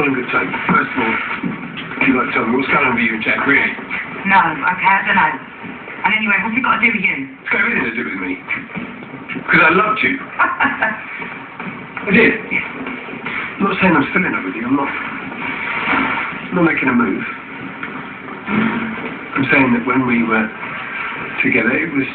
i'm to good you. First of all, if you like to tell me what's going on with you and Jack, really? No, okay, I don't know. And anyway, what's it got to do with you? It's got everything to do with me. Because I loved you. I did. I'm not saying I'm still in love with you. I'm not. I'm not making a move. I'm saying that when we were together, it was